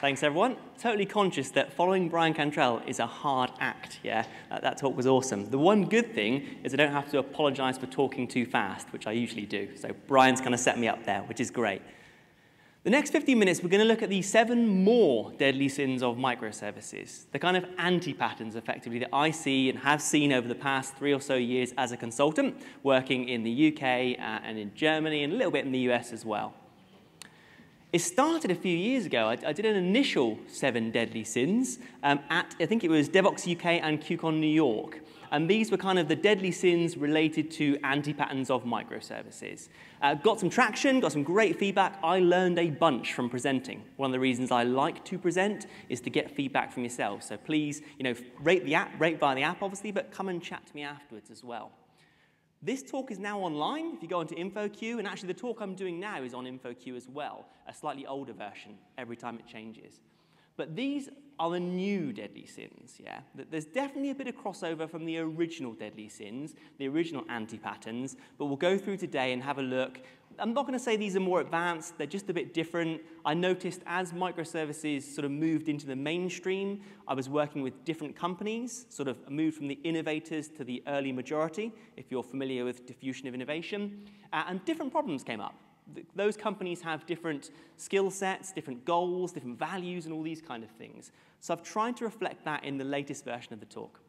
Thanks, everyone. Totally conscious that following Bryan Cantrill is a hard act, yeah? That, that talk was awesome. The one good thing is I don't have to apologize for talking too fast, which I usually do. So Bryan's kind of set me up there, which is great. The next 15 minutes, we're going to look at the seven more deadly sins of microservices, the kind of anti-patterns, effectively, that I see and have seen over the past three or so years as a consultant, working in the UK uh, and in Germany and a little bit in the US as well. It started a few years ago. I, I did an initial seven deadly sins um, at, I think it was DevOps UK and QCon New York. And these were kind of the deadly sins related to anti-patterns of microservices. Uh, got some traction, got some great feedback. I learned a bunch from presenting. One of the reasons I like to present is to get feedback from yourself. So please, you know, rate the app, rate via the app, obviously, but come and chat to me afterwards as well. This talk is now online if you go onto InfoQ, and actually the talk I'm doing now is on InfoQ as well, a slightly older version every time it changes. But these are the new deadly sins, yeah? There's definitely a bit of crossover from the original deadly sins, the original anti-patterns, but we'll go through today and have a look. I'm not going to say these are more advanced, they're just a bit different. I noticed as microservices sort of moved into the mainstream, I was working with different companies, sort of moved from the innovators to the early majority, if you're familiar with diffusion of innovation, uh, and different problems came up those companies have different skill sets, different goals, different values, and all these kind of things. So I've tried to reflect that in the latest version of the talk.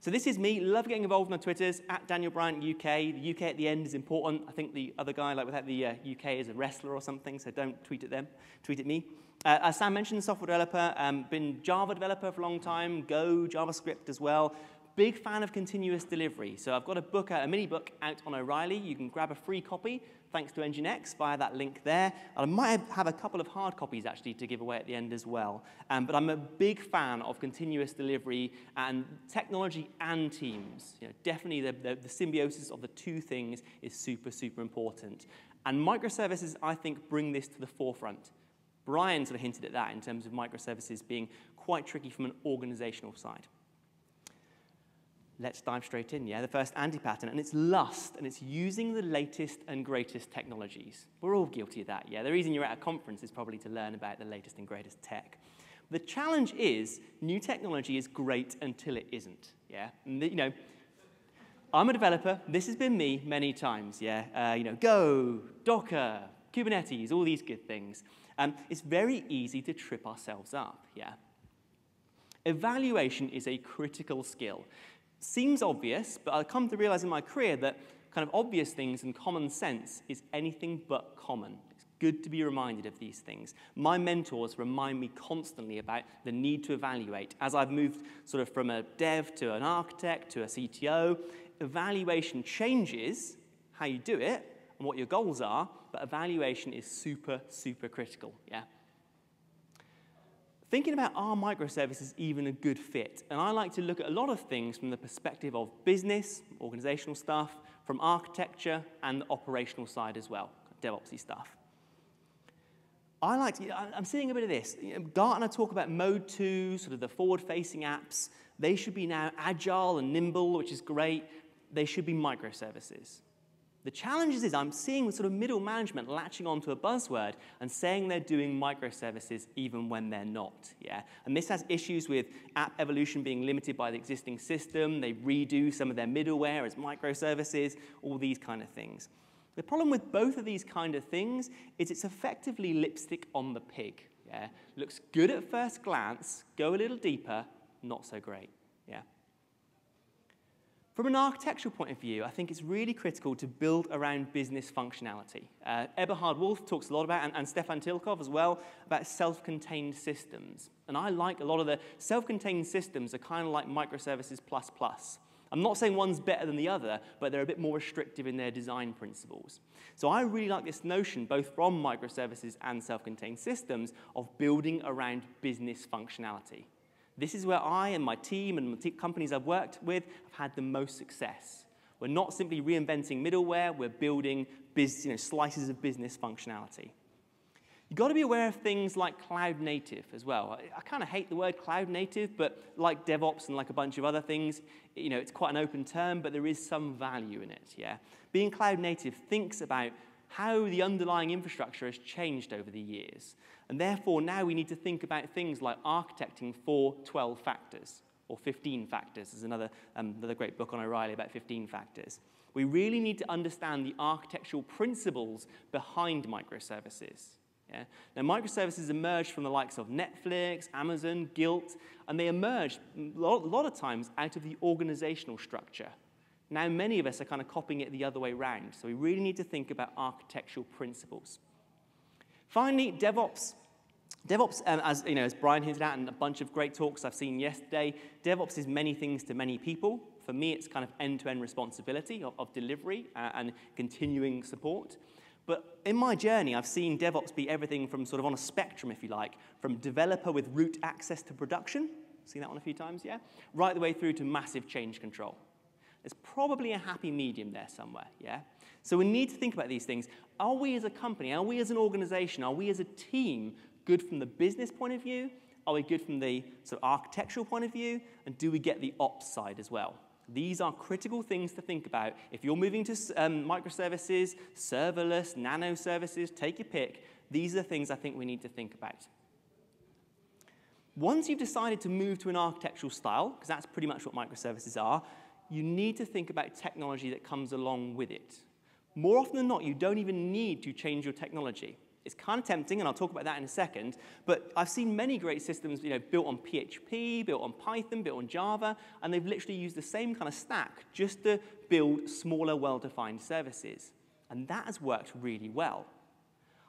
So this is me. Love getting involved on Twitters, at Daniel Bryant UK. The UK at the end is important. I think the other guy, like without the uh, UK, is a wrestler or something, so don't tweet at them. Tweet at me. Uh, as Sam mentioned, software developer, um, been Java developer for a long time, Go, JavaScript as well. Big fan of continuous delivery. So I've got a book, a mini book out on O'Reilly. You can grab a free copy thanks to Nginx via that link there. I might have a couple of hard copies actually to give away at the end as well. Um, but I'm a big fan of continuous delivery and technology and teams. You know, definitely the, the, the symbiosis of the two things is super, super important. And microservices, I think, bring this to the forefront. Bryan sort of hinted at that in terms of microservices being quite tricky from an organizational side let's dive straight in, yeah? The first anti-pattern, and it's lust, and it's using the latest and greatest technologies. We're all guilty of that, yeah? The reason you're at a conference is probably to learn about the latest and greatest tech. The challenge is new technology is great until it isn't, yeah? And, you know, I'm a developer. This has been me many times, yeah? Uh, you know, Go, Docker, Kubernetes, all these good things. Um, it's very easy to trip ourselves up, yeah? Evaluation is a critical skill seems obvious, but I've come to realize in my career that kind of obvious things and common sense is anything but common. It's good to be reminded of these things. My mentors remind me constantly about the need to evaluate. As I've moved sort of from a dev to an architect to a CTO, evaluation changes how you do it and what your goals are, but evaluation is super, super critical, yeah? Thinking about are microservices even a good fit? And I like to look at a lot of things from the perspective of business, organizational stuff, from architecture and the operational side as well, DevOpsy stuff. I like to, I'm seeing a bit of this. Gartner talk about mode two, sort of the forward-facing apps. They should be now agile and nimble, which is great. They should be microservices. The challenge is I'm seeing sort of middle management latching onto a buzzword and saying they're doing microservices even when they're not. Yeah? And this has issues with app evolution being limited by the existing system. They redo some of their middleware as microservices, all these kind of things. The problem with both of these kind of things is it's effectively lipstick on the pig. Yeah? Looks good at first glance, go a little deeper, not so great. Yeah? From an architectural point of view, I think it's really critical to build around business functionality. Uh, Eberhard Wolff talks a lot about, and, and Stefan Tilkov as well, about self-contained systems. And I like a lot of the self-contained systems are kind of like microservices plus plus. I'm not saying one's better than the other, but they're a bit more restrictive in their design principles. So I really like this notion, both from microservices and self-contained systems, of building around business functionality. This is where I and my team and the companies I've worked with have had the most success. We're not simply reinventing middleware, we're building biz, you know, slices of business functionality. You've got to be aware of things like cloud native as well. I, I kind of hate the word cloud native, but like DevOps and like a bunch of other things, you know, it's quite an open term, but there is some value in it, yeah? Being cloud native thinks about how the underlying infrastructure has changed over the years. And therefore, now we need to think about things like architecting for 12 factors, or 15 factors. There's another, um, another great book on O'Reilly about 15 factors. We really need to understand the architectural principles behind microservices. Yeah? Now, microservices emerged from the likes of Netflix, Amazon, Gilt, and they emerged a lot of times out of the organizational structure. Now, many of us are kind of copying it the other way around, so we really need to think about architectural principles. Finally, DevOps. DevOps, um, as, you know, as Bryan hinted at, and a bunch of great talks I've seen yesterday, DevOps is many things to many people. For me, it's kind of end-to-end responsibility of, of delivery uh, and continuing support. But in my journey, I've seen DevOps be everything from sort of on a spectrum, if you like, from developer with root access to production, seen that one a few times, yeah? Right the way through to massive change control. There's probably a happy medium there somewhere, yeah? So we need to think about these things. Are we as a company, are we as an organization, are we as a team good from the business point of view? Are we good from the sort of architectural point of view? And do we get the ops side as well? These are critical things to think about. If you're moving to um, microservices, serverless, nano services, take your pick. These are things I think we need to think about. Once you've decided to move to an architectural style, because that's pretty much what microservices are, you need to think about technology that comes along with it. More often than not, you don't even need to change your technology. It's kind of tempting, and I'll talk about that in a second, but I've seen many great systems you know, built on PHP, built on Python, built on Java, and they've literally used the same kind of stack just to build smaller, well-defined services. And that has worked really well.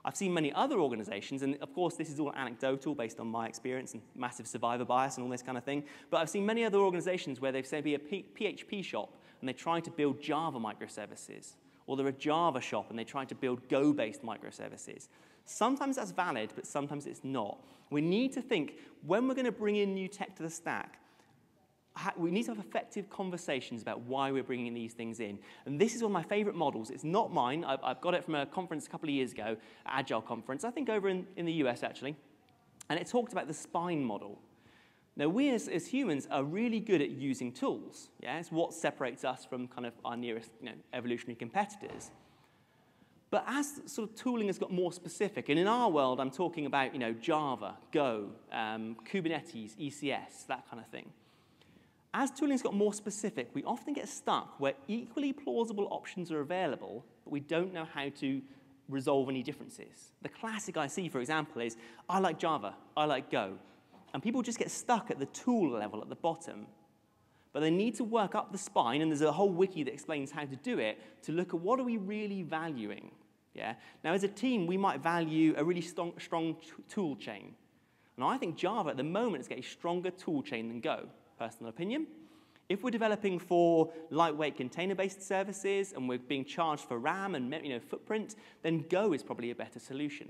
I've seen many other organizations, and of course, this is all anecdotal based on my experience and massive survivor bias and all this kind of thing, but I've seen many other organizations where they've said be a PHP shop and they try to build Java microservices or they're a Java shop and they try to build Go-based microservices. Sometimes that's valid, but sometimes it's not. We need to think, when we're going to bring in new tech to the stack, we need to have effective conversations about why we're bringing these things in. And this is one of my favorite models. It's not mine. I've, I've got it from a conference a couple of years ago, Agile conference, I think over in, in the US, actually. And it talked about the spine model. Now, we as, as humans are really good at using tools. Yeah? It's what separates us from kind of our nearest you know, evolutionary competitors. But as sort of tooling has got more specific, and in our world, I'm talking about you know, Java, Go, um, Kubernetes, ECS, that kind of thing. As tooling has got more specific, we often get stuck where equally plausible options are available, but we don't know how to resolve any differences. The classic I see, for example, is I like Java, I like Go, and people just get stuck at the tool level at the bottom. But they need to work up the spine, and there's a whole wiki that explains how to do it, to look at what are we really valuing. Yeah? Now, as a team, we might value a really strong, strong tool chain. And I think Java at the moment is getting a stronger tool chain than Go, personal opinion. If we're developing for lightweight container-based services and we're being charged for RAM and you know, footprint, then Go is probably a better solution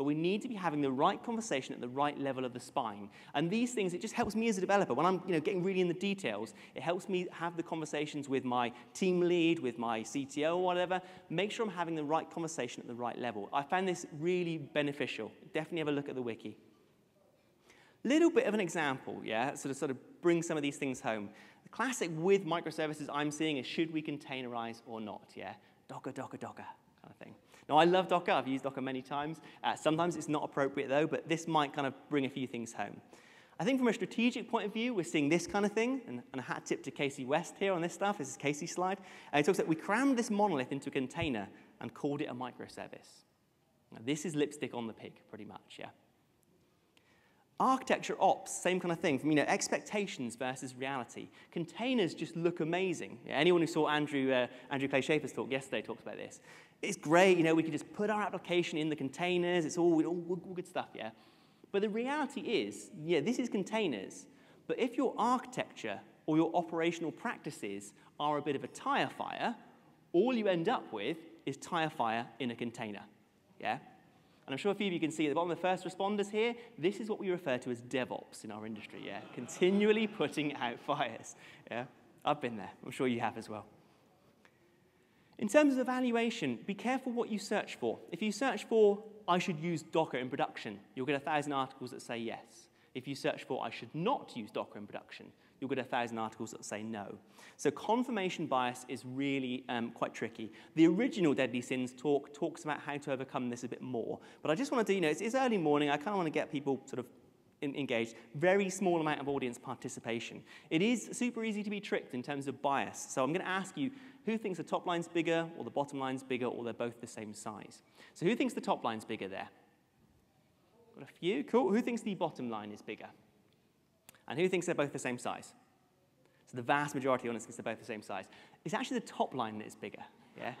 but we need to be having the right conversation at the right level of the spine. And these things, it just helps me as a developer. When I'm you know, getting really in the details, it helps me have the conversations with my team lead, with my CTO or whatever, make sure I'm having the right conversation at the right level. I found this really beneficial. Definitely have a look at the wiki. Little bit of an example, yeah, sort of sort of bring some of these things home. The classic with microservices I'm seeing is should we containerize or not, yeah? Docker, Docker, Docker kind of thing. Now, I love Docker. I've used Docker many times. Uh, sometimes it's not appropriate, though, but this might kind of bring a few things home. I think from a strategic point of view, we're seeing this kind of thing, and, and a hat tip to Casey West here on this stuff. This is Casey's slide. And he talks about we crammed this monolith into a container and called it a microservice. Now, this is lipstick on the pig, pretty much, yeah. Architecture ops, same kind of thing, from you know, expectations versus reality. Containers just look amazing. Yeah, anyone who saw Andrew, uh, Andrew Clay Shafer's talk yesterday talked about this. It's great, you know, we can just put our application in the containers, it's all, all, all good stuff, yeah? But the reality is, yeah, this is containers, but if your architecture or your operational practices are a bit of a tire fire, all you end up with is tire fire in a container, yeah? And I'm sure a few of you can see at the bottom of the first responders here, this is what we refer to as DevOps in our industry, yeah? Continually putting out fires, yeah? I've been there. I'm sure you have as well. In terms of evaluation, be careful what you search for. If you search for I should use Docker in production, you'll get a thousand articles that say yes. If you search for I should not use Docker in production, you'll get a thousand articles that say no. So confirmation bias is really um, quite tricky. The original Deadly Sins talk talks about how to overcome this a bit more. But I just want to do, you know, it's, it's early morning. I kind of want to get people sort of engaged. Very small amount of audience participation. It is super easy to be tricked in terms of bias. So I'm going to ask you who thinks the top line's bigger or the bottom line's bigger or they're both the same size. So who thinks the top line's bigger there? Got a few. Cool. Who thinks the bottom line is bigger? And who thinks they're both the same size? So the vast majority of us thinks they're both the same size. It's actually the top line that is bigger. Yeah?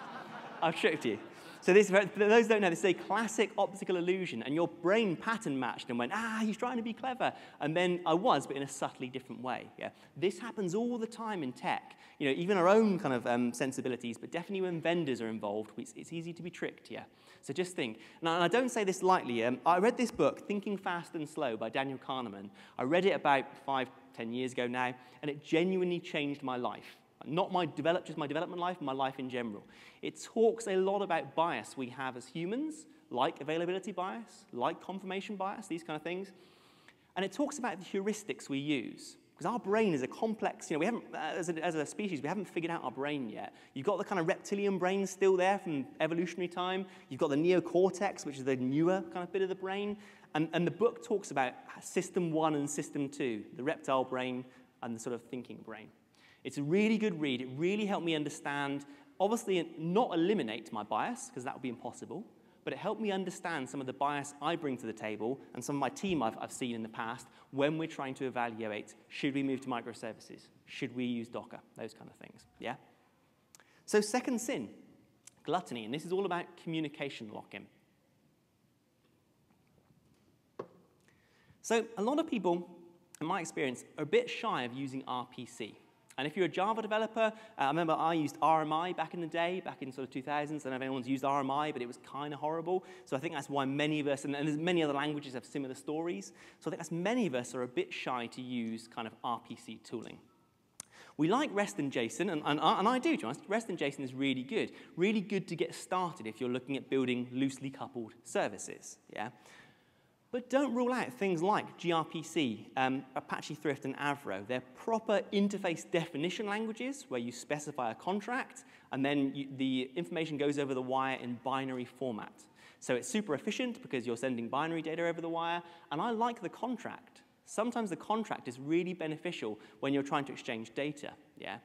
I've tricked you. So this, for those who don't know, this is a classic optical illusion, and your brain pattern matched and went, ah, he's trying to be clever. And then I was, but in a subtly different way. Yeah? This happens all the time in tech. You know, even our own kind of um, sensibilities, but definitely when vendors are involved, it's, easy to be tricked, yeah? So just think. Now, and I don't say this lightly. Um, I read this book, Thinking Fast and Slow by Daniel Kahneman. I read it about five, ten years ago now, and it genuinely changed my life. Not my develop, just my development life, my life in general. It talks a lot about bias we have as humans, like availability bias, like confirmation bias, these kind of things. And it talks about the heuristics we use. Because our brain is a complex, you know, we haven't, uh, as a, as a species, we haven't figured out our brain yet. You've got the kind of reptilian brain still there from evolutionary time. You've got the neocortex, which is the newer kind of bit of the brain. And, and the book talks about system one and system two, the reptile brain and the sort of thinking brain. It's a really good read. It really helped me understand, obviously, not eliminate my bias, because that would be impossible, but it helped me understand some of the bias I bring to the table and some of my team I've, I've seen in the past when we're trying to evaluate should we move to microservices? Should we use Docker? Those kind of things. Yeah? So, second sin, gluttony, and this is all about communication lock-in. So, a lot of people, in my experience, are a bit shy of using RPC. And if you're a Java developer, uh, I remember I used RMI back in the day, back in sort of 2000s. I don't know if anyone's used RMI, but it was kind of horrible. So I think that's why many of us, and, and many other languages have similar stories. So I think that's many of us are a bit shy to use kind of RPC tooling. We like REST and JSON, and, and, and I do, honest. REST and JSON is really good. Really good to get started if you're looking at building loosely coupled services. Yeah? But don't rule out things like gRPC, um, Apache Thrift, and Avro. They're proper interface definition languages where you specify a contract and then you, the information goes over the wire in binary format. So it's super efficient because you're sending binary data over the wire, and I like the contract. Sometimes the contract is really beneficial when you're trying to exchange data. Yeah?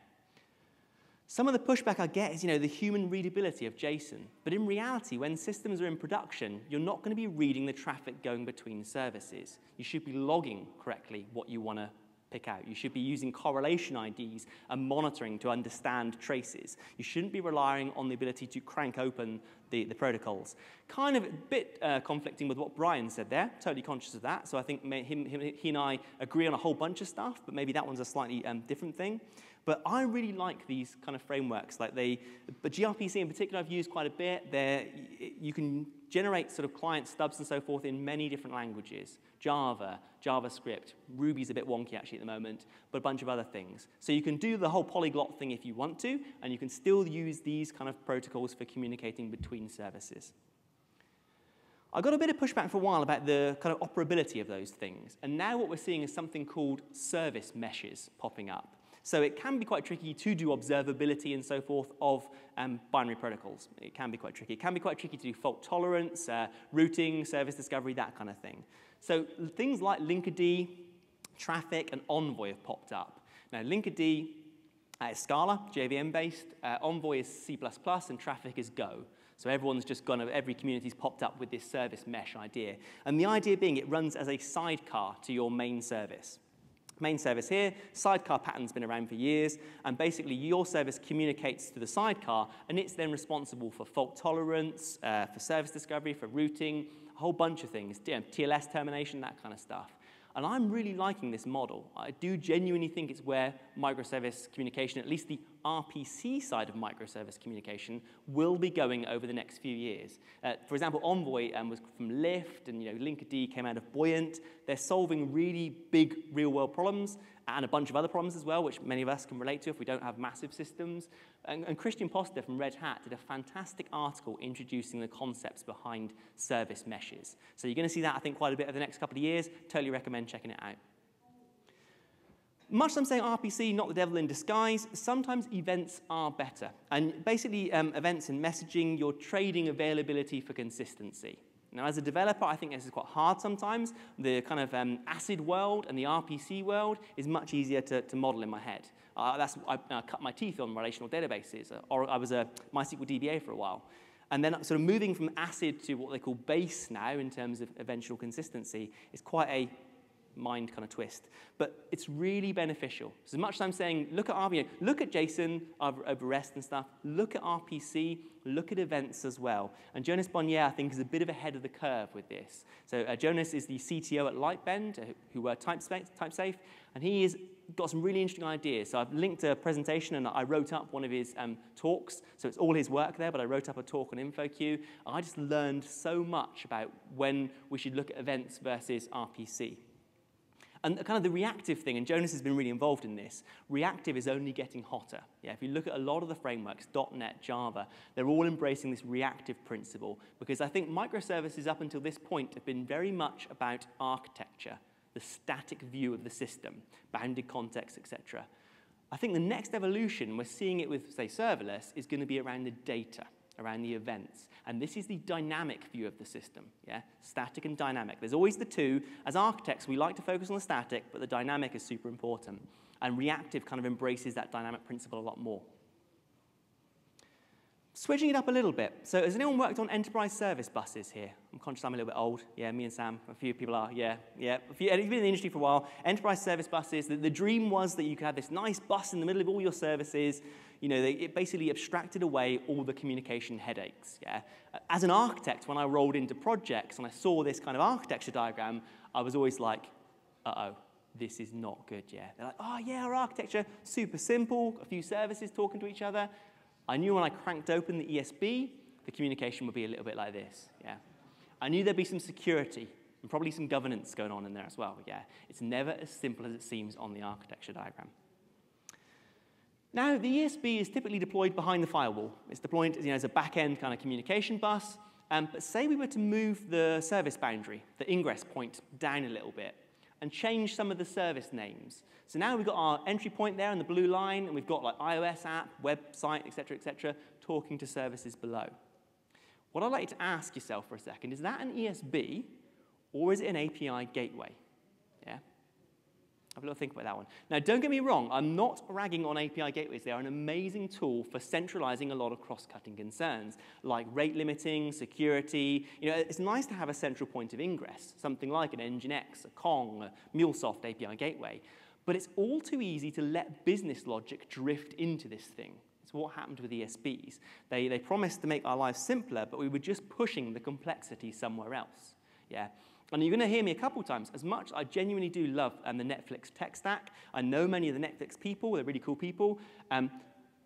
Some of the pushback I get is, you know, the human readability of JSON. But in reality, when systems are in production, you're not going to be reading the traffic going between services. You should be logging correctly what you want to pick out. You should be using correlation IDs and monitoring to understand traces. You shouldn't be relying on the ability to crank open the, the protocols. Kind of a bit uh, conflicting with what Bryan said there, totally conscious of that. So I think him, him, he and I agree on a whole bunch of stuff, but maybe that one's a slightly um, different thing. But I really like these kind of frameworks. Like they, but gRPC in particular, I've used quite a bit. There, you can generate sort of client stubs and so forth in many different languages. Java, JavaScript, Ruby's a bit wonky actually at the moment, but a bunch of other things. So you can do the whole polyglot thing if you want to, and you can still use these kind of protocols for communicating between services. I got a bit of pushback for a while about the kind of operability of those things, and now what we're seeing is something called service meshes popping up. So it can be quite tricky to do observability and so forth of um, binary protocols. It can be quite tricky. It can be quite tricky to do fault tolerance, uh, routing, service discovery, that kind of thing. So things like Linkerd, Traefik, and Envoy have popped up. Now, Linkerd uh, is Scala, JVM-based. Uh, Envoy is C++, and Traefik is Go. So everyone's just gone, every community's popped up with this service mesh idea. And the idea being it runs as a sidecar to your main service. Main service here, sidecar pattern's been around for years, and basically your service communicates to the sidecar, and it's then responsible for fault tolerance, uh, for service discovery, for routing, a whole bunch of things, TLS termination, that kind of stuff. And I'm really liking this model. I do genuinely think it's where microservice communication, at least the RPC side of microservice communication, will be going over the next few years. Uh, for example, Envoy um, was from Lyft, and you know, Linkerd came out of Buoyant. They're solving really big real-world problems, and a bunch of other problems as well, which many of us can relate to if we don't have massive systems. And, and Christian Posta from Red Hat did a fantastic article introducing the concepts behind service meshes. So you're going to see that, I think, quite a bit over the next couple of years. Totally recommend checking it out. Much I'm saying RPC, not the devil in disguise, sometimes events are better. And basically, um, events in messaging, you're trading availability for consistency. Now, as a developer, I think this is quite hard sometimes. The kind of um, ACID world and the RPC world is much easier to, to model in my head. Uh, that's I cut my teeth on relational databases. Uh, or I was a MySQL DBA for a while. And then sort of moving from ACID to what they call base now in terms of eventual consistency is quite a mind kind of twist. But it's really beneficial. So as much as I'm saying, look at RPC, look at JSON over, over REST and stuff, look at RPC, look at events as well. And Jonas Bonér, I think, is a bit of ahead of the curve with this. So uh, Jonas is the CTO at Lightbend, uh, who were TypeSafe, and he has got some really interesting ideas. So I've linked a presentation and I wrote up one of his um, talks. So it's all his work there, but I wrote up a talk on InfoQ. I just learned so much about when we should look at events versus RPC. And kind of the reactive thing, and Jonas has been really involved in this, reactive is only getting hotter. Yeah, if you look at a lot of the frameworks, .NET, Java, they're all embracing this reactive principle because I think microservices up until this point have been very much about architecture, the static view of the system, bounded context, etc. I think the next evolution, we're seeing it with, say, serverless, is going to be around the data around the events. And this is the dynamic view of the system, yeah? Static and dynamic. There's always the two. As architects, we like to focus on the static, but the dynamic is super important. And reactive kind of embraces that dynamic principle a lot more. Switching it up a little bit. So has anyone worked on enterprise service buses here? I'm conscious I'm a little bit old. Yeah, me and Sam, a few people are. Yeah, yeah. If you've been in the industry for a while, enterprise service buses, the, the dream was that you could have this nice bus in the middle of all your services. You know, they, it basically abstracted away all the communication headaches. Yeah. As an architect, when I rolled into projects and I saw this kind of architecture diagram, I was always like, uh-oh, this is not good, yeah. They're like, oh, yeah, our architecture, super simple, a few services talking to each other. I knew when I cranked open the ESB, the communication would be a little bit like this, yeah. I knew there'd be some security and probably some governance going on in there as well, yeah. It's never as simple as it seems on the architecture diagram. Now, the ESB is typically deployed behind the firewall. It's deployed you know, as a back-end kind of communication bus, um, but say we were to move the service boundary, the ingress point, down a little bit and change some of the service names. So now we've got our entry point there in the blue line, and we've got like iOS app, website, etc., etc., talking to services below. What I'd like to ask yourself for a second, is that an ESB or is it an API gateway? Have a little think about that one. Now, don't get me wrong, I'm not ragging on API gateways. They are an amazing tool for centralizing a lot of cross-cutting concerns, like rate limiting, security. You know, it's nice to have a central point of ingress, something like an Nginx, a Kong, a MuleSoft API gateway. But it's all too easy to let business logic drift into this thing. It's what happened with ESBs. They, they promised to make our lives simpler, but we were just pushing the complexity somewhere else. Yeah. And you're going to hear me a couple times. As much I genuinely do love um, the Netflix tech stack. I know many of the Netflix people. They're really cool people. Um,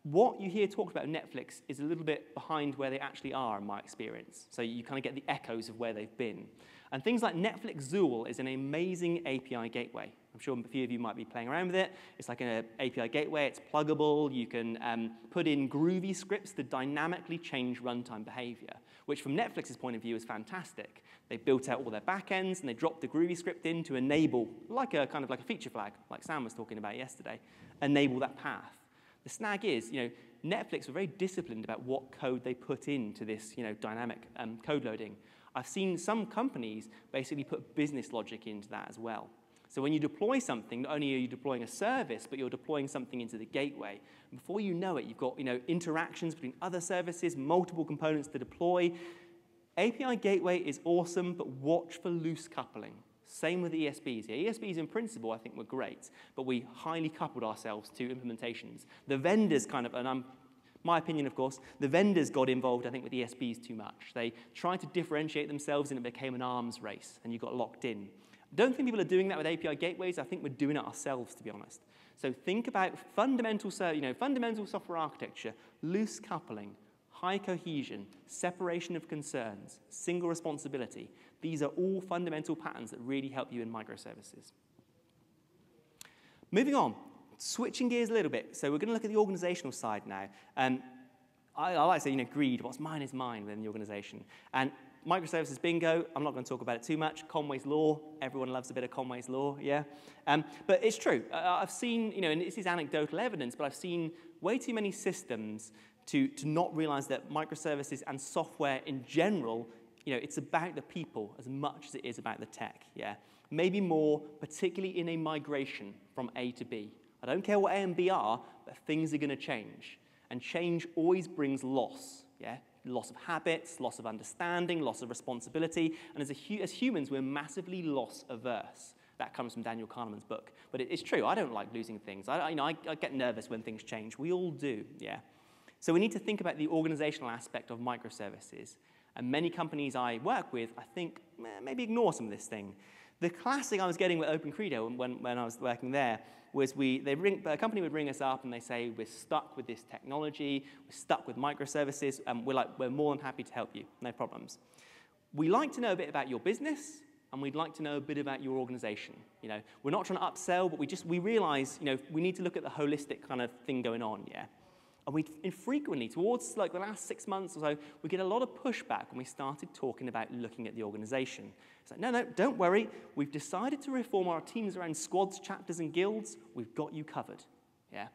what you hear talked about Netflix is a little bit behind where they actually are, in my experience. So you kind of get the echoes of where they've been. And things like Netflix Zuul is an amazing API gateway. I'm sure a few of you might be playing around with it. It's like an API gateway. It's pluggable. You can um, put in Groovy scripts to dynamically change runtime behavior, which from Netflix's point of view is fantastic. They built out all their backends, and they dropped the Groovy script in to enable, like a kind of like a feature flag, like Sam was talking about yesterday, enable that path. The snag is, you know, Netflix were very disciplined about what code they put into this, you know, dynamic um, code loading. I've seen some companies basically put business logic into that as well. So when you deploy something, not only are you deploying a service, but you're deploying something into the gateway. Before you know it, you've got you know, interactions between other services, multiple components to deploy. API gateway is awesome, but watch for loose coupling. Same with ESBs. Yeah, ESBs in principle, I think, were great, but we highly coupled ourselves to implementations. The vendors kind of, and I'm my opinion, of course, the vendors got involved, I think, with ESBs too much. They tried to differentiate themselves and it became an arms race, and you got locked in. don't think people are doing that with API gateways. I think we're doing it ourselves, to be honest. So think about fundamental, you know, fundamental software architecture, loose coupling, high cohesion, separation of concerns, single responsibility. These are all fundamental patterns that really help you in microservices. Moving on, switching gears a little bit. So we're going to look at the organizational side now. Um, I, I, like to say, you know, greed, what's mine is mine within the organization. And microservices bingo, I'm not going to talk about it too much. Conway's Law, everyone loves a bit of Conway's Law, yeah? Um, but it's true. Uh, I've seen, you know, and this is anecdotal evidence, but I've seen way too many systems to, to not realize that microservices and software in general, you know, it's about the people as much as it is about the tech, yeah? Maybe more, particularly in a migration from A to B. I don't care what A and B are, but things are going to change. And change always brings loss, yeah? Loss of habits, loss of understanding, loss of responsibility. And as, a, as humans, we're massively loss averse. That comes from Daniel Kahneman's book. But it, it's true, I don't like losing things. I, you know, I, I get nervous when things change. We all do, yeah? So we need to think about the organizational aspect of microservices. And many companies I work with, I think, maybe ignore some of this thing. The classic I was getting with Open Credo when, when I was working there was we, they ring, a company would ring us up and they say, we're stuck with this technology, we're stuck with microservices, and we're like, we're more than happy to help you, no problems. We like to know a bit about your business, and we'd like to know a bit about your organization. You know, we're not trying to upsell, but we just, we realize, you know, we need to look at the holistic kind of thing going on, yeah? And we infrequently, towards like the last six months or so, we get a lot of pushback when we started talking about looking at the organization. It's like, no, no, don't worry. We've decided to reform our teams around squads, chapters, and guilds. We've got you covered. Yeah?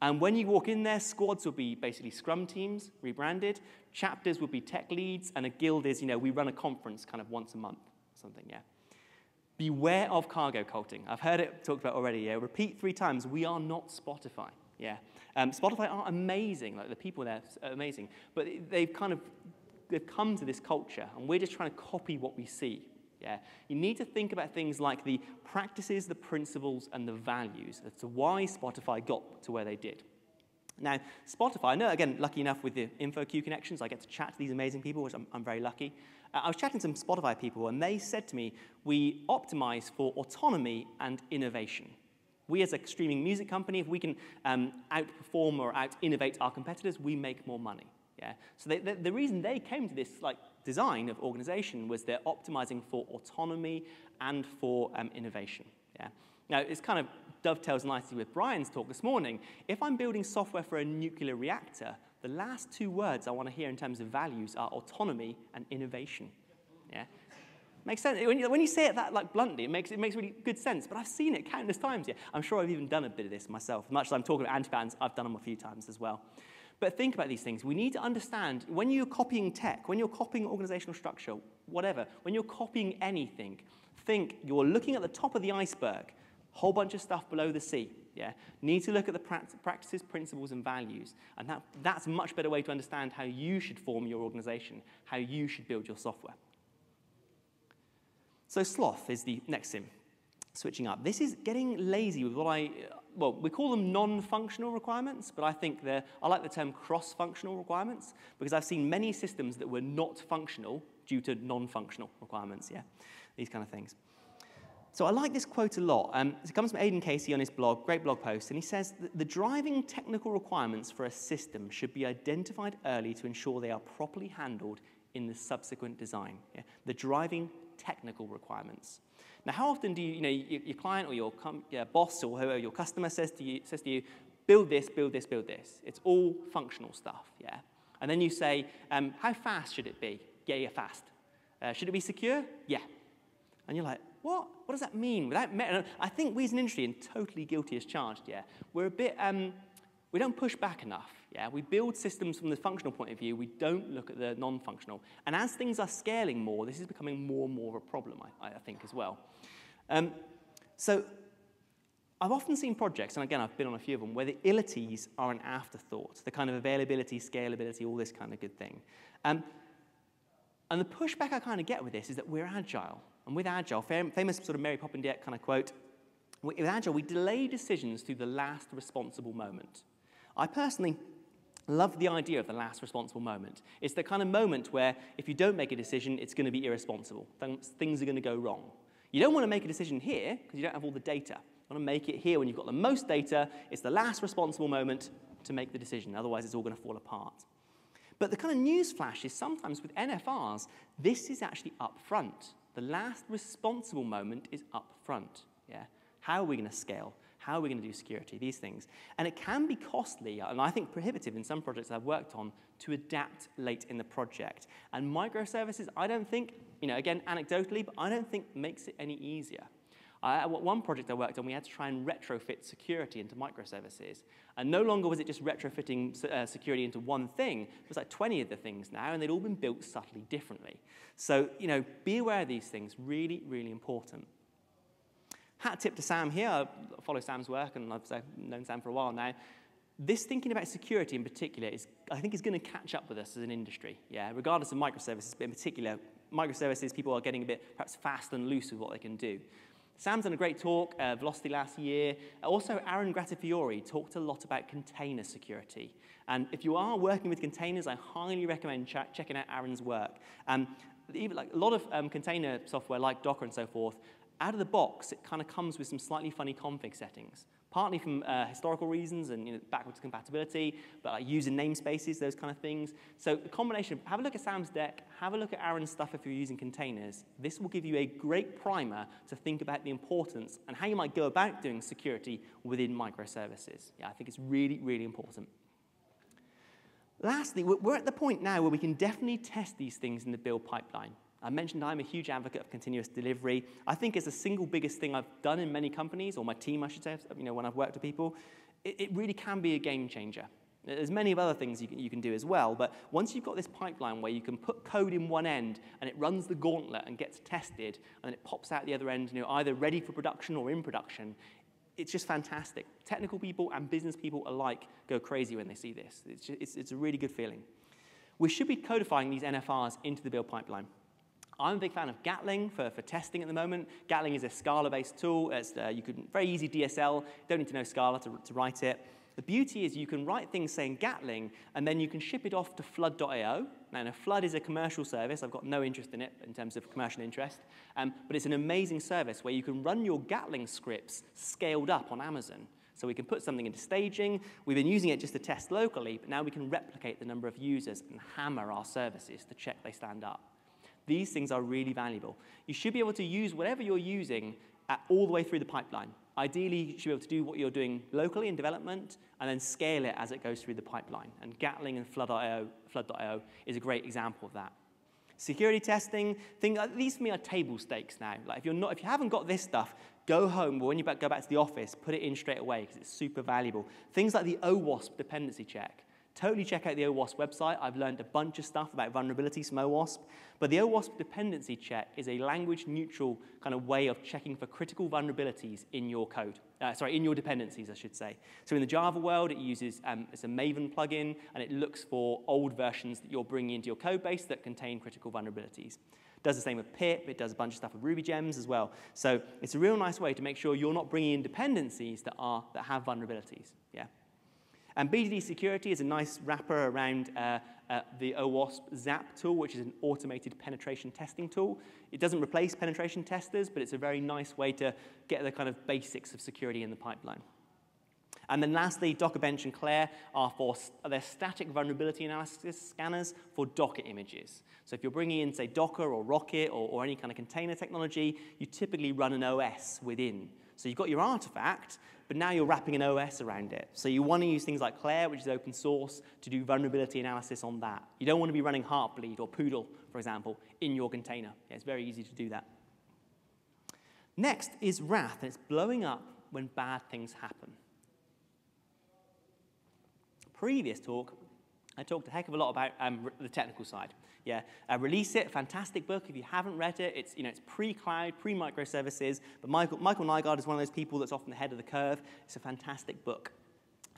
And when you walk in there, squads will be basically scrum teams, rebranded. Chapters will be tech leads. And a guild is, you know, we run a conference kind of once a month or something, yeah? Beware of cargo culting. I've heard it talked about already, yeah? Repeat three times. We are not Spotify. Yeah. Um, Spotify are amazing, like the people there are amazing, but they've kind of they've come to this culture, and we're just trying to copy what we see. Yeah. You need to think about things like the practices, the principles, and the values as to why Spotify got to where they did. Now, Spotify, I know, again, lucky enough with the InfoQ connections, I get to chat to these amazing people, which I'm, I'm very lucky. Uh, I was chatting to some Spotify people, and they said to me, we optimize for autonomy and innovation. We as a streaming music company, if we can um, outperform or out-innovate our competitors, we make more money. Yeah? So they, the, the reason they came to this like, design of organization was they're optimizing for autonomy and for um, innovation. Yeah? Now, it's kind of dovetails nicely with Bryan's talk this morning. If I'm building software for a nuclear reactor, the last two words I want to hear in terms of values are autonomy and innovation. Makes sense. When you, when you say it that like bluntly, it makes, it makes really good sense. But I've seen it countless times. Yeah. I'm sure I've even done a bit of this myself. Much as I'm talking about anti-patterns, I've done them a few times as well. But think about these things. We need to understand when you're copying tech, when you're copying organizational structure, whatever, when you're copying anything, think you're looking at the top of the iceberg, whole bunch of stuff below the sea. Yeah? Need to look at the practices, principles, and values. And that, that's a much better way to understand how you should form your organization, how you should build your software. So sloth is the next sim. Switching up. This is getting lazy with what I, well, we call them non-functional requirements, but I think they're, I like the term cross-functional requirements because I've seen many systems that were not functional due to non-functional requirements, yeah, these kind of things. So I like this quote a lot. Um, it comes from Aidan Casey on his blog, great blog post, and he says that the driving technical requirements for a system should be identified early to ensure they are properly handled in the subsequent design. Yeah? The driving technical requirements. Now, how often do you, you know, your, your client or your, boss or whoever your customer says to you, says to you, build this, build this, build this. It's all functional stuff, yeah? And then you say, um, how fast should it be? Yeah, yeah, fast. Uh, should it be secure? Yeah. And you're like, what? What does that mean? Without me- I think we as an industry, and totally guilty as charged, yeah, we're a bit, um, we don't push back enough. Yeah? We build systems from the functional point of view. We don't look at the non-functional. And as things are scaling more, this is becoming more and more of a problem, I, I think, as well. Um, so I've often seen projects, and again, I've been on a few of them, where the ilities are an afterthought, the kind of availability, scalability, all this kind of good thing. Um, and the pushback I kind of get with this is that we're agile. And with agile, famous sort of Mary Poppendieck kind of quote, with agile, we delay decisions to the last responsible moment. I personally love the idea of the last responsible moment. It's the kind of moment where if you don't make a decision, it's going to be irresponsible. Things are going to go wrong. You don't want to make a decision here because you don't have all the data. You want to make it here when you've got the most data. It's the last responsible moment to make the decision. Otherwise, it's all going to fall apart. But the kind of news flash is sometimes with NFRs, this is actually up front. The last responsible moment is up front. Yeah? How are we going to scale? How are we going to do security? These things. And it can be costly, and I think prohibitive in some projects I've worked on, to adapt late in the project. And microservices, I don't think, you know, again, anecdotally, but I don't think makes it any easier. I, one project I worked on, we had to try and retrofit security into microservices. And no longer was it just retrofitting uh, security into one thing. It was like 20 of the things now, and they'd all been built subtly differently. So, you know, be aware of these things. Really, really important. Hat tip to Sam here. I follow Sam's work, and I've known Sam for a while now. This thinking about security in particular is, I think, is going to catch up with us as an industry. Yeah, regardless of microservices, but in particular, microservices, people are getting a bit perhaps fast and loose with what they can do. Sam's done a great talk, uh, Velocity last year. Also, Aaron Grattafiori talked a lot about container security. And if you are working with containers, I highly recommend ch checking out Aaron's work. Um, even like a lot of um, container software like Docker and so forth, out of the box, it kind of comes with some slightly funny config settings partly from uh, historical reasons and you know, backwards compatibility, but like using namespaces, those kind of things. So the combination, have a look at Sam's deck, have a look at Aaron's stuff if you're using containers. This will give you a great primer to think about the importance and how you might go about doing security within microservices. Yeah, I think it's really, really important. Lastly, we're at the point now where we can definitely test these things in the build pipeline. I mentioned I'm a huge advocate of continuous delivery. I think it's the single biggest thing I've done in many companies, or my team, I should say, you know, when I've worked with people. It, it really can be a game changer. There's many other things you can, you can do as well, but once you've got this pipeline where you can put code in one end and it runs the gauntlet and gets tested, and then it pops out the other end, you know, either ready for production or in production, it's just fantastic. Technical people and business people alike go crazy when they see this. It's, just, it's, it's a really good feeling. We should be codifying these NFRs into the build pipeline. I'm a big fan of Gatling for, for testing at the moment. Gatling is a Scala-based tool. It's, uh, you can very easy DSL. Don't need to know Scala to, to write it. The beauty is you can write things saying Gatling, and then you can ship it off to Flood.io. Now, now, Flood is a commercial service. I've got no interest in it in terms of commercial interest. Um, but it's an amazing service where you can run your Gatling scripts scaled up on Amazon. So we can put something into staging. We've been using it just to test locally, but now we can replicate the number of users and hammer our services to check they stand up. These things are really valuable. You should be able to use whatever you're using at, all the way through the pipeline. Ideally, you should be able to do what you're doing locally in development and then scale it as it goes through the pipeline. And Gatling and Flood.io, is a great example of that. Security testing, things, these for me are table stakes now. Like if, you're not, if you haven't got this stuff, go home, when you go back to the office, put it in straight away because it's super valuable. Things like the OWASP dependency check. Totally check out the OWASP website. I've learned a bunch of stuff about vulnerabilities from OWASP. But the OWASP dependency check is a language neutral kind of way of checking for critical vulnerabilities in your code. Uh, sorry, in your dependencies, I should say. So in the Java world, it uses um, it's a Maven plugin, and it looks for old versions that you're bringing into your code base that contain critical vulnerabilities. Does the same with pip. It does a bunch of stuff with Ruby gems as well. So it's a real nice way to make sure you're not bringing in dependencies that, are, that have vulnerabilities. Yeah. And BDD Security is a nice wrapper around uh, uh, the OWASP ZAP tool, which is an automated penetration testing tool. It doesn't replace penetration testers, but it's a very nice way to get the kind of basics of security in the pipeline. And then lastly, Docker Bench and Clair are for their static vulnerability analysis scanners for Docker images. So if you're bringing in, say, Docker or rkt or, or any kind of container technology, you typically run an OS within. So you've got your artifact, but now you're wrapping an OS around it. So you want to use things like Clair, which is open source, to do vulnerability analysis on that. You don't want to be running Heartbleed or Poodle, for example, in your container. Yeah, it's very easy to do that. Next is wrath, and it's blowing up when bad things happen. Previous talk, I talked a heck of a lot about um, the technical side. Yeah, uh, release it, fantastic book. If you haven't read it, it's, you know, it's pre-cloud, pre-microservices, but Michael, Michael Nygard is one of those people that's often the head of the curve. It's a fantastic book.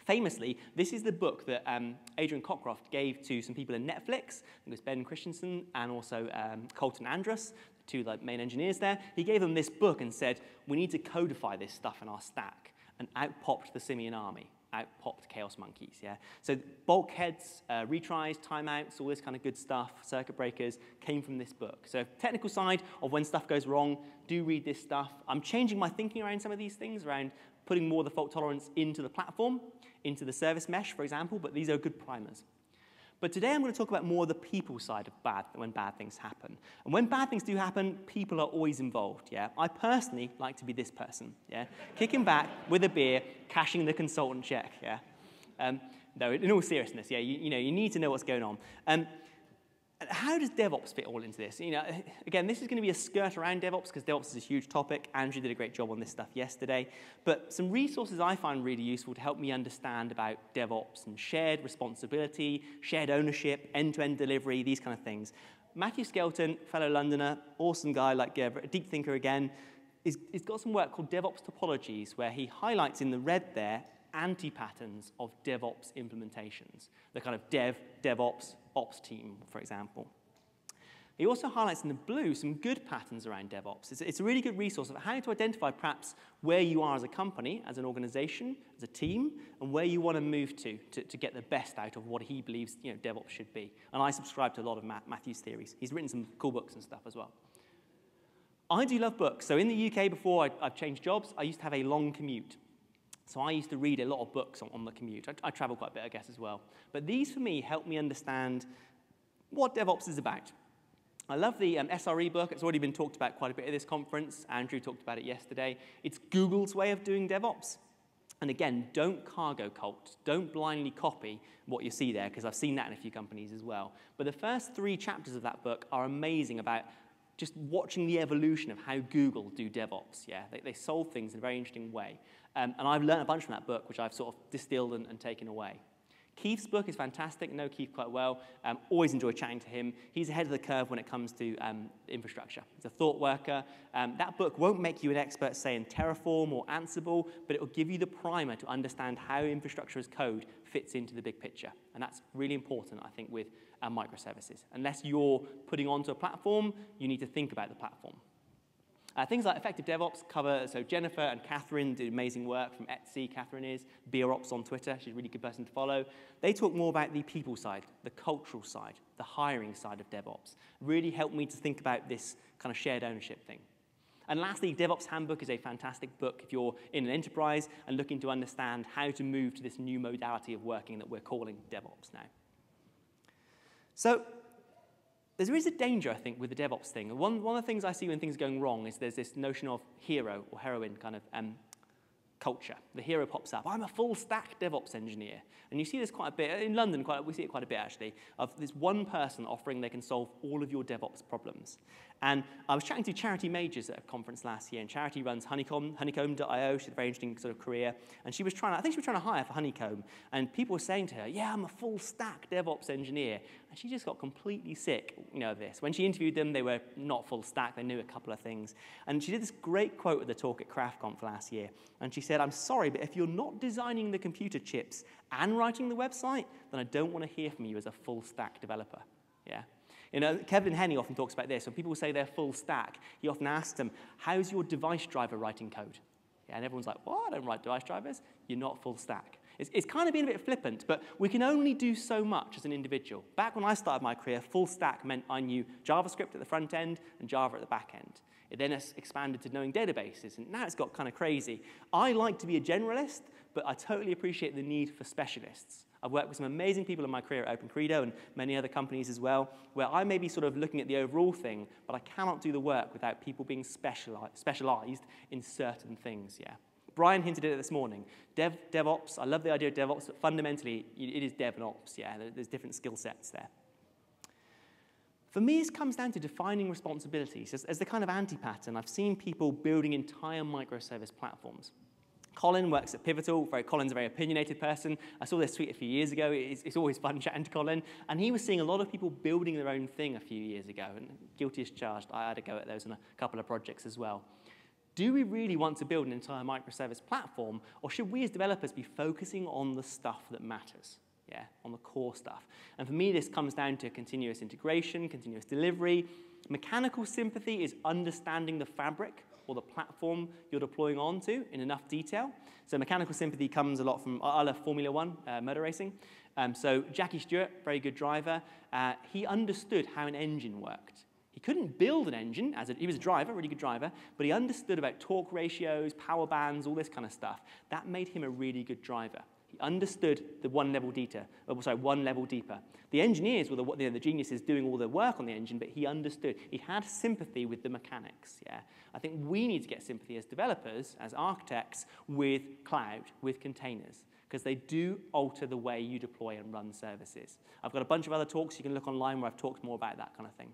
Famously, this is the book that um, Adrian Cockcroft gave to some people in Netflix. It was Ben Christensen and also um, Kolton Andrus, two like, main engineers there. He gave them this book and said, we need to codify this stuff in our stack. And out popped the Simian army. Out popped chaos monkeys, yeah? So bulkheads, uh, retries, timeouts, all this kind of good stuff, circuit breakers, came from this book. So technical side of when stuff goes wrong, do read this stuff. I'm changing my thinking around some of these things, around putting more of the fault tolerance into the platform, into the service mesh, for example, but these are good primers. But today I'm going to talk about more the people side of bad, when bad things happen. And when bad things do happen, people are always involved, yeah? I personally like to be this person, yeah? Kicking back with a beer, cashing the consultant check, yeah? Um, no, in all seriousness, yeah, you, you, know, you need to know what's going on. Um, how does DevOps fit all into this? You know, again, this is going to be a skirt around DevOps because DevOps is a huge topic. Andrew did a great job on this stuff yesterday. But some resources I find really useful to help me understand about DevOps and shared responsibility, shared ownership, end-to-end delivery, these kind of things. Matthew Skelton, fellow Londoner, awesome guy, like yeah, a deep thinker again, is, he's got some work called DevOps Topologies where he highlights in the red there anti-patterns of DevOps implementations, the kind of dev, DevOps, ops team, for example. He also highlights in the blue some good patterns around DevOps. It's, it's, a really good resource of how to identify perhaps where you are as a company, as an organization, as a team, and where you want to move to, to, to get the best out of what he believes you know, DevOps should be. And I subscribe to a lot of Matthew's theories. He's written some cool books and stuff as well. I do love books. So in the UK, before I, I've changed jobs, I used to have a long commute. So I used to read a lot of books on, on the commute. I, I travel quite a bit, I guess, as well. But these, for me, help me understand what DevOps is about. I love the um, SRE book. It's already been talked about quite a bit at this conference. Andrew talked about it yesterday. It's Google's way of doing DevOps. And again, don't cargo cult. Don't blindly copy what you see there, because I've seen that in a few companies as well. But the first three chapters of that book are amazing about just watching the evolution of how Google do DevOps. Yeah, they, they solve things in a very interesting way. Um, and I've learned a bunch from that book, which I've sort of distilled and, and taken away. Kief's book is fantastic. I know Keith quite well. Um, always enjoy chatting to him. He's ahead of the curve when it comes to um, infrastructure. He's a thought worker. Um, that book won't make you an expert, say, in Terraform or Ansible, but it will give you the primer to understand how infrastructure as code fits into the big picture. And that's really important, I think, with uh, microservices. Unless you're putting onto a platform, you need to think about the platform. Uh, things like effective DevOps cover, so Jennifer and Katherine do amazing work from Etsy, Katherine is, BeerOps on Twitter, she's a really good person to follow. They talk more about the people side, the cultural side, the hiring side of DevOps. Really helped me to think about this kind of shared ownership thing. And lastly, DevOps Handbook is a fantastic book if you're in an enterprise and looking to understand how to move to this new modality of working that we're calling DevOps now. So there is a danger, I think, with the DevOps thing. One, one of the things I see when things are going wrong is there's this notion of hero or heroine kind of um, culture. The hero pops up. I'm a full stack DevOps engineer. And you see this quite a bit. In London, quite, we see it quite a bit, actually, of this one person offering they can solve all of your DevOps problems. And I was chatting to Charity Majors at a conference last year, and Charity runs Honeycomb, honeycomb.io. She's a very interesting sort of career. And she was trying, I think she was trying to hire for Honeycomb. And people were saying to her, yeah, I'm a full stack DevOps engineer. And she just got completely sick, you know, of this. When she interviewed them, they were not full stack. They knew a couple of things. And she did this great quote at the talk at CraftConf last year. And she said, I'm sorry, but if you're not designing the computer chips and writing the website, then I don't want to hear from you as a full stack developer. Yeah? You know, Kevlin Henney often talks about this. When people say they're full stack, he often asks them, how's your device driver writing code? Yeah, and everyone's like, well, I don't write device drivers. You're not full stack. It's, it's kind of been a bit flippant, but we can only do so much as an individual. Back when I started my career, full stack meant I knew JavaScript at the front end and Java at the back end. It then expanded to knowing databases, and now it's got kind of crazy. I like to be a generalist, but I totally appreciate the need for specialists. I've worked with some amazing people in my career at OpenCredo and many other companies as well, where I may be sort of looking at the overall thing, but I cannot do the work without people being specialized in certain things, yeah. Bryan hinted at it this morning. Dev, DevOps, I love the idea of DevOps, but fundamentally, it is Dev and Ops, yeah. There's different skill sets there. For me, it comes down to defining responsibilities. As, as the kind of anti-pattern, I've seen people building entire microservice platforms. Colin works at Pivotal. Very, Colin's a very opinionated person. I saw this tweet a few years ago. It's, it's, always fun chatting to Colin. And he was seeing a lot of people building their own thing a few years ago. And guilty as charged. I had a go at those on a couple of projects as well. Do we really want to build an entire microservice platform, or should we as developers be focusing on the stuff that matters? Yeah, on the core stuff. And for me, this comes down to continuous integration, continuous delivery. Mechanical sympathy is understanding the fabric or the platform you're deploying onto in enough detail. So mechanical sympathy comes a lot from, I love Formula One, uh, motor racing. Um, so Jackie Stewart, very good driver, uh, he understood how an engine worked. He couldn't build an engine, as a, he was a driver, really good driver, but he understood about torque ratios, power bands, all this kind of stuff. That made him a really good driver. He understood the one level deeper, oh, sorry, one level deeper. The engineers were the, you know, the geniuses doing all the work on the engine, but he understood. He had sympathy with the mechanics. Yeah, I think we need to get sympathy as developers, as architects, with cloud, with containers, because they do alter the way you deploy and run services. I've got a bunch of other talks you can look online where I've talked more about that kind of thing.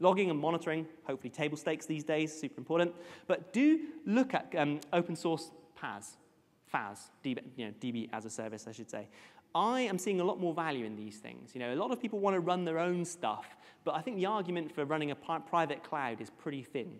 Logging and monitoring, hopefully table stakes these days, super important. But do look at um, open source PaaS. FaaS, DB, you know, DB as a service, I should say. I am seeing a lot more value in these things. You know, a lot of people want to run their own stuff, but I think the argument for running a private cloud is pretty thin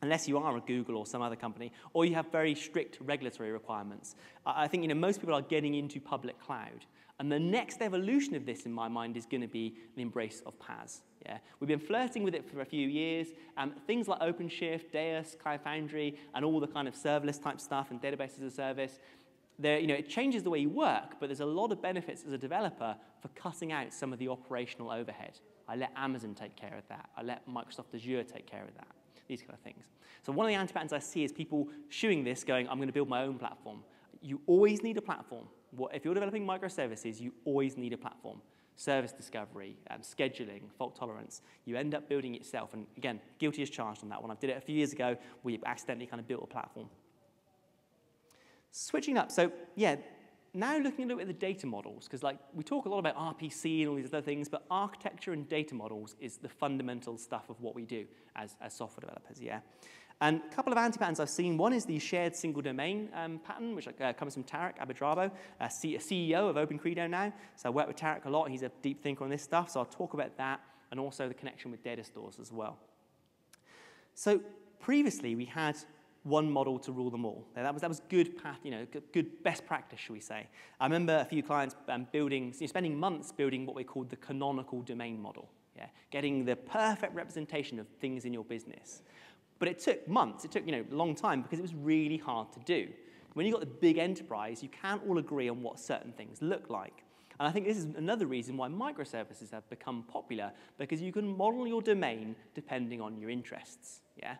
unless you are a Google or some other company, or you have very strict regulatory requirements. I think you know, most people are getting into public cloud. And the next evolution of this, in my mind, is going to be the embrace of PaaS. Yeah? We've been flirting with it for a few years. Um, things like OpenShift, Deis, Cloud Foundry, and all the kind of serverless type stuff and database as a service, you know, it changes the way you work, but there's a lot of benefits as a developer for cutting out some of the operational overhead. I let Amazon take care of that. I let Microsoft Azure take care of that these kind of things. So one of the anti-patterns I see is people shooing this, going, I'm going to build my own platform. You always need a platform. If you're developing microservices, you always need a platform. Service discovery, um, scheduling, fault tolerance. You end up building it yourself. And again, guilty as charged on that one. I did it a few years ago. We accidentally kind of built a platform. Switching up. So yeah, now looking a little bit at the data models, because like we talk a lot about RPC and all these other things, but architecture and data models is the fundamental stuff of what we do as, as software developers, yeah. And a couple of anti-patterns I've seen. One is the shared single domain um, pattern, which uh, comes from Tareq Abedrabbo, a, C a CEO of OpenCredo now. So I work with Tarek a lot. He's a deep thinker on this stuff. So I'll talk about that and also the connection with data stores as well. So previously we had one model to rule them all. That was, that was good, path, you know, good, good best practice, shall we say. I remember a few clients um, building, you know, spending months building what we called the canonical domain model, yeah? getting the perfect representation of things in your business. But it took months, it took you know, a long time because it was really hard to do. When you've got the big enterprise, you can't all agree on what certain things look like. And I think this is another reason why microservices have become popular, because you can model your domain depending on your interests. Yeah?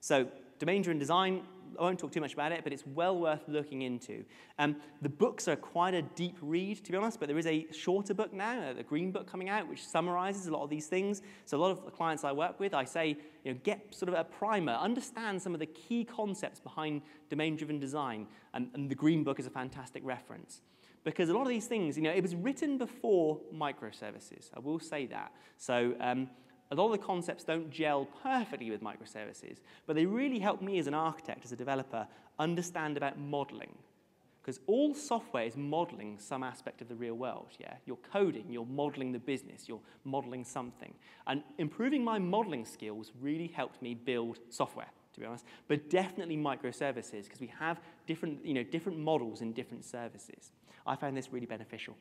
So domain-driven design, I won't talk too much about it, but it's well worth looking into. Um, the books are quite a deep read, to be honest, but there is a shorter book now, a green book coming out, which summarizes a lot of these things. So a lot of the clients I work with, I say, you know, get sort of a primer, understand some of the key concepts behind domain-driven design, and, and the green book is a fantastic reference because a lot of these things, you know, it was written before microservices. I will say that. So um, a lot of the concepts don't gel perfectly with microservices, but they really help me as an architect, as a developer, understand about modeling. Because all software is modeling some aspect of the real world, yeah? You're coding, you're modeling the business, you're modeling something. And improving my modeling skills really helped me build software, to be honest, but definitely microservices, because we have different, you know, different models in different services. I found this really beneficial.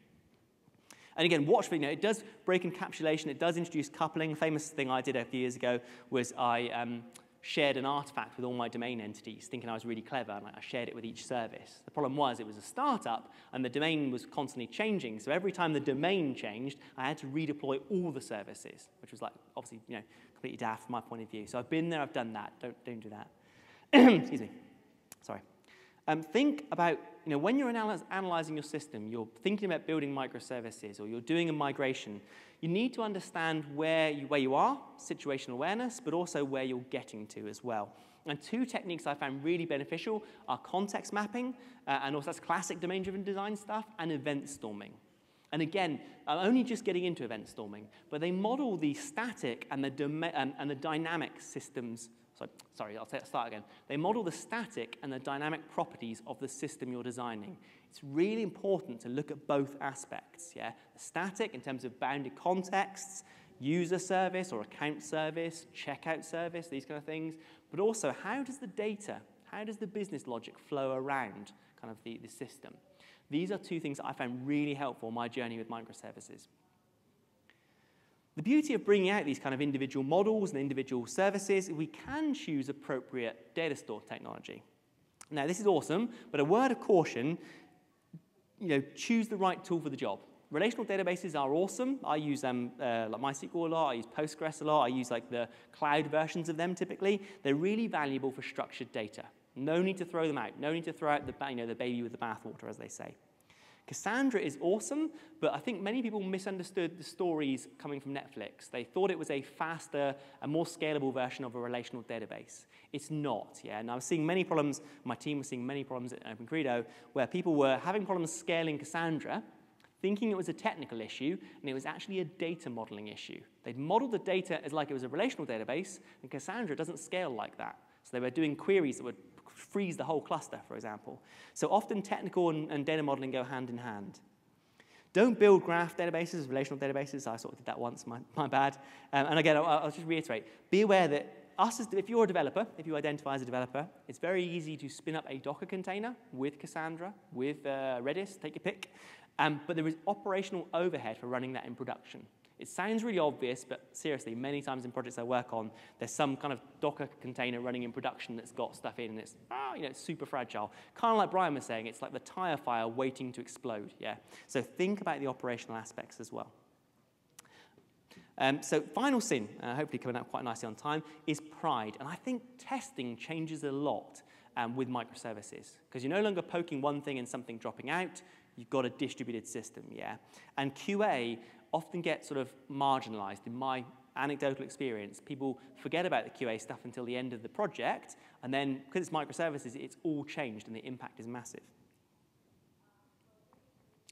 And again, watch know, it does break encapsulation, it does introduce coupling. famous thing I did a few years ago was I um, shared an artifact with all my domain entities, thinking I was really clever, and I shared it with each service. The problem was it was a startup, and the domain was constantly changing. So every time the domain changed, I had to redeploy all the services, which was like, obviously, you know, completely daft from my point of view. So I've been there, I've done that. Don't, don't do that. Excuse me. Sorry. Um, think about, you know, when you're analyzing your system, you're thinking about building microservices or you're doing a migration, you need to understand where you, where you are, situational awareness, but also where you're getting to as well. And two techniques I found really beneficial are context mapping, uh, and also that's classic domain-driven design stuff, and event storming. And again, I'm only just getting into event storming, but they model the static and the, and, and the dynamic systems so, sorry, I'll start again. They model the static and the dynamic properties of the system you're designing. It's really important to look at both aspects, yeah? The static in terms of bounded contexts, user service or account service, checkout service, these kind of things, but also how does the data, how does the business logic flow around kind of the, the system? These are two things I found really helpful in my journey with microservices. The beauty of bringing out these kind of individual models and individual services, we can choose appropriate data store technology. Now, this is awesome, but a word of caution, you know, choose the right tool for the job. Relational databases are awesome. I use them uh, like MySQL a lot. I use Postgres a lot. I use like the cloud versions of them typically. They're really valuable for structured data. No need to throw them out. No need to throw out the, you know, the baby with the bathwater, as they say. Cassandra is awesome, but I think many people misunderstood the stories coming from Netflix. They thought it was a faster and more scalable version of a relational database. It's not, yeah. And I was seeing many problems, my team was seeing many problems at OpenCredo, where people were having problems scaling Cassandra, thinking it was a technical issue, and it was actually a data modeling issue. They'd modeled the data as like it was a relational database, and Cassandra doesn't scale like that. So they were doing queries that would freeze the whole cluster, for example. So often technical and, and data modeling go hand in hand. Don't build graph databases, relational databases. I sort of did that once, my, my bad. Um, and again, I'll, I'll, just reiterate. Be aware that us as, if you're a developer, if you identify as a developer, it's very easy to spin up a Docker container with Cassandra, with uh, Redis, take your pick. Um, but there is operational overhead for running that in production. It sounds really obvious, but seriously, many times in projects I work on, there's some kind of Docker container running in production that's got stuff in, and it's, oh, you know, super fragile. Kind of like Bryan was saying, it's like the tire fire waiting to explode, yeah? So think about the operational aspects as well. Um, so final sin, uh, hopefully coming out quite nicely on time, is pride. And I think testing changes a lot um, with microservices because you're no longer poking one thing and something dropping out. You've got a distributed system, yeah? And QA often get sort of marginalized in my anecdotal experience. People forget about the QA stuff until the end of the project, and then because it's microservices, it's all changed and the impact is massive.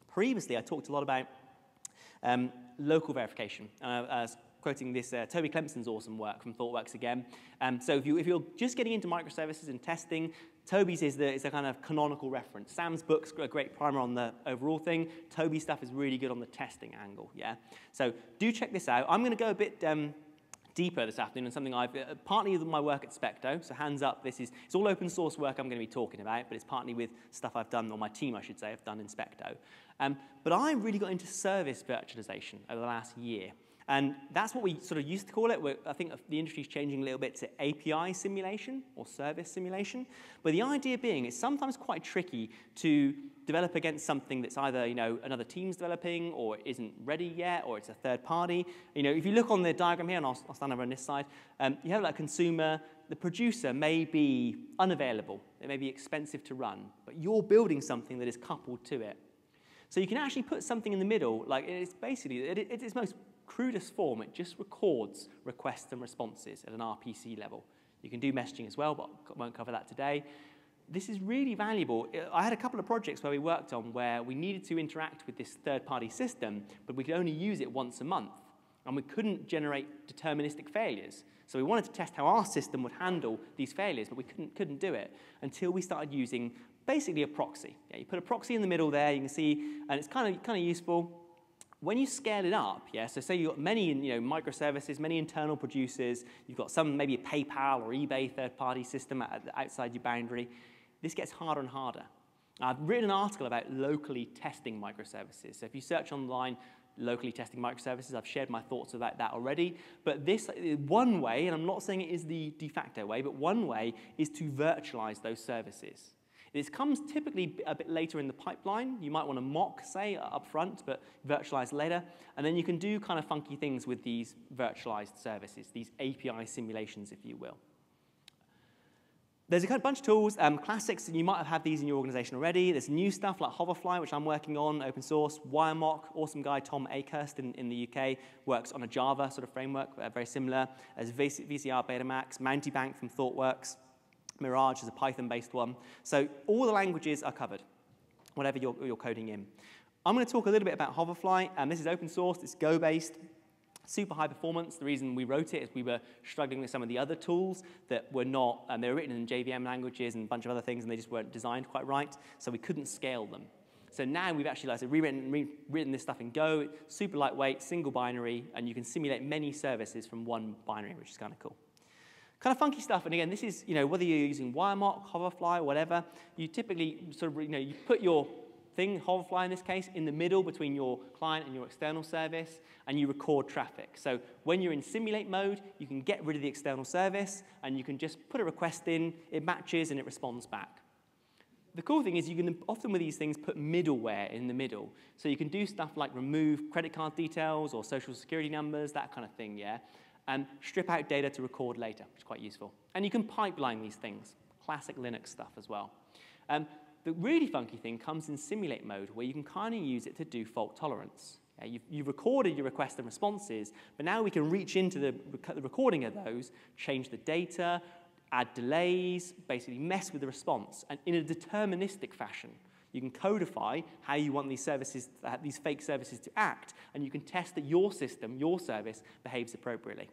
Previously, I talked a lot about um, local verification. Uh, quoting this uh, Toby Clemson's awesome work from ThoughtWorks again. Um, so if, you, if you're just getting into microservices and testing, Toby's is, the, is a kind of canonical reference. Sam's book's a great primer on the overall thing. Toby's stuff is really good on the testing angle, yeah? So do check this out. I'm going to go a bit um, deeper this afternoon on something I've, uh, partly with my work at Specto, so hands up, this is, it's all open source work I'm going to be talking about, but it's partly with stuff I've done, or my team I should say, I've done in Specto. Um, but I really got into service virtualization over the last year. And that's what we sort of used to call it. We're, I think the industry is changing a little bit to API simulation or service simulation. But the idea being it's sometimes quite tricky to develop against something that's either you know another team's developing or isn't ready yet or it's a third party. You know, if you look on the diagram here, and I'll, I'll stand over on this side, um, you have like a consumer, the producer may be unavailable, it may be expensive to run, but you're building something that is coupled to it. So you can actually put something in the middle, like it's basically, it, it's most crudest form, it just records requests and responses at an RPC level. You can do messaging as well, but I won't cover that today. This is really valuable. I had a couple of projects where we worked on where we needed to interact with this third-party system, but we could only use it once a month. And we couldn't generate deterministic failures. So we wanted to test how our system would handle these failures, but we couldn't, couldn't do it until we started using basically a proxy. Yeah, you put a proxy in the middle there, you can see, and it's kind of, kind of useful. When you scale it up, yeah, so say you've got many you know, microservices, many internal producers, you've got some, maybe a PayPal or eBay third-party system outside your boundary, this gets harder and harder. I've written an article about locally testing microservices. So if you search online, locally testing microservices, I've shared my thoughts about that already. But this, one way, and I'm not saying it is the de facto way, but one way is to virtualize those services. This comes typically a bit later in the pipeline. You might want to mock, say, up front, but virtualize later. And then you can do kind of funky things with these virtualized services, these API simulations, if you will. There's a bunch of tools, um, classics, and you might have had these in your organization already. There's new stuff like Hoverfly, which I'm working on, open source. WireMock, awesome guy Tom Akehurst in, in the UK, works on a Java sort of framework, uh, very similar. As VCR Betamax, Mountebank from ThoughtWorks. Mirage is a Python-based one. So all the languages are covered, whatever you're, you're coding in. I'm going to talk a little bit about Hoverfly. and this is open source. It's Go-based. Super high performance. The reason we wrote it is we were struggling with some of the other tools that were not, and they were written in JVM languages and a bunch of other things, and they just weren't designed quite right, so we couldn't scale them. So now we've actually like, so rewritten, rewritten this stuff in Go, super lightweight, single binary, and you can simulate many services from one binary, which is kind of cool. Kind of funky stuff, and again, this is, you know, whether you're using WireMock, Hoverfly, or whatever, you typically sort of, you know, you put your thing, Hoverfly in this case, in the middle between your client and your external service, and you record traffic. So when you're in simulate mode, you can get rid of the external service, and you can just put a request in, it matches, and it responds back. The cool thing is you can often with these things put middleware in the middle. So you can do stuff like remove credit card details or social security numbers, that kind of thing, yeah? And strip out data to record later, which is quite useful. And you can pipeline these things, classic Linux stuff as well. Um, the really funky thing comes in simulate mode, where you can kind of use it to do fault tolerance. Yeah, you've, you've, recorded your requests and responses, but now we can reach into the, the recording of those, change the data, add delays, basically mess with the response, and in a deterministic fashion. You can codify how you want these services, these fake services to act, and you can test that your system, your service, behaves appropriately.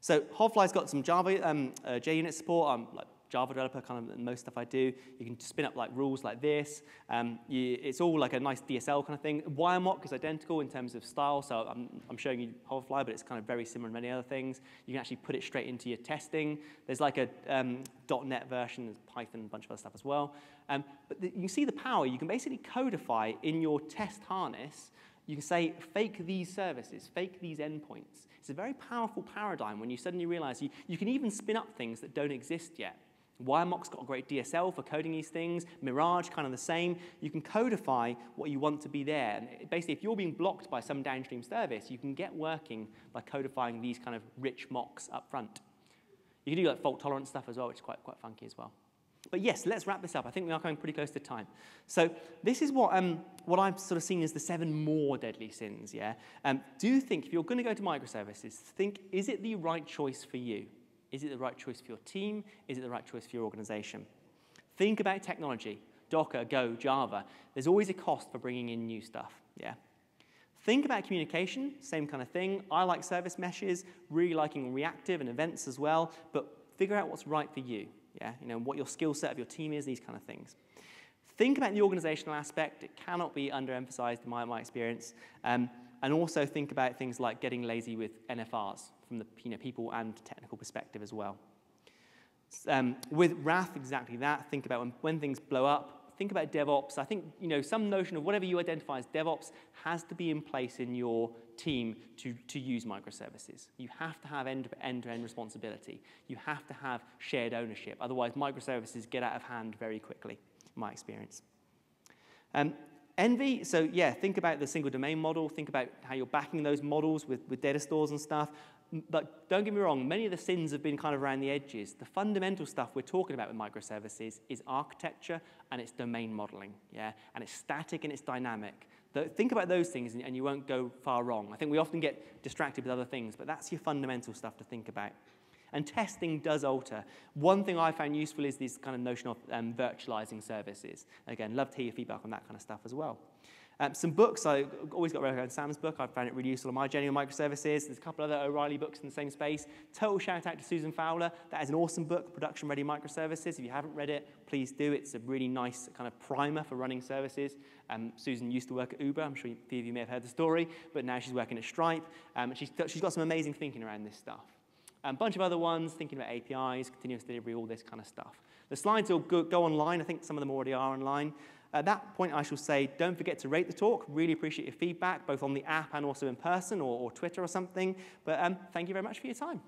So Hoverfly's got some Java um, uh, JUnit support. I'm like Java developer, kind of most stuff I do. You can spin up like rules like this. Um, you, it's all like a nice DSL kind of thing. WireMock is identical in terms of style, so I'm, I'm showing you Hoverfly, but it's kind of very similar to many other things. You can actually put it straight into your testing. There's like a um, .NET version, there's Python, a bunch of other stuff as well. Um, but the, you can see the power. You can basically codify in your test harness you can say, fake these services, fake these endpoints. It's a very powerful paradigm when you suddenly realize you, you can even spin up things that don't exist yet. WireMock's got a great DSL for coding these things. Mirage, kind of the same. You can codify what you want to be there. And basically, if you're being blocked by some downstream service, you can get working by codifying these kind of rich mocks up front. You can do like fault tolerant stuff as well, which is quite, quite funky as well. But yes, let's wrap this up. I think we are coming pretty close to time. So this is what, um, what I've sort of seen as the seven more deadly sins, yeah? Um, do think, if you're going to go to microservices, think, is it the right choice for you? Is it the right choice for your team? Is it the right choice for your organization? Think about technology. Docker, Go, Java. There's always a cost for bringing in new stuff, yeah? Think about communication, same kind of thing. I like service meshes, really liking reactive and events as well, but figure out what's right for you, yeah? You know, what your skill set of your team is, these kind of things. Think about the organizational aspect. It cannot be underemphasized in my, my experience. Um, and also think about things like getting lazy with NFRs from the you know, people and technical perspective as well. Um, with Wrath, exactly that. Think about when, when things blow up. Think about DevOps. I think you know some notion of whatever you identify as DevOps has to be in place in your team to, to use microservices. You have to have end-to-end -end responsibility. You have to have shared ownership. Otherwise, microservices get out of hand very quickly, my experience. Um, Envy, so yeah, think about the single domain model, think about how you're backing those models with, with data stores and stuff. But don't get me wrong, many of the sins have been kind of around the edges. The fundamental stuff we're talking about with microservices is architecture and it's domain modeling, yeah? And it's static and it's dynamic. Think about those things and, you won't go far wrong. I think we often get distracted with other things, but that's your fundamental stuff to think about. And testing does alter. One thing I found useful is this kind of notion of um, virtualizing services. Again, love to hear your feedback on that kind of stuff as well. Um, some books, I always got recommend Sam's book. I found it really useful on my on microservices. There's a couple other O'Reilly books in the same space. Total shout out to Susan Fowler. That is an awesome book, Production Ready Microservices. If you haven't read it, please do. It's a really nice kind of primer for running services. Um, Susan used to work at Uber. I'm sure a few of you may have heard the story, but now she's working at Stripe. Um, and she's, she's got some amazing thinking around this stuff. A bunch of other ones, thinking about APIs, continuous delivery, all this kind of stuff. The slides will go, go online. I think some of them already are online. At that point, I shall say, don't forget to rate the talk. Really appreciate your feedback, both on the app and also in person or, or Twitter or something. But um, thank you very much for your time.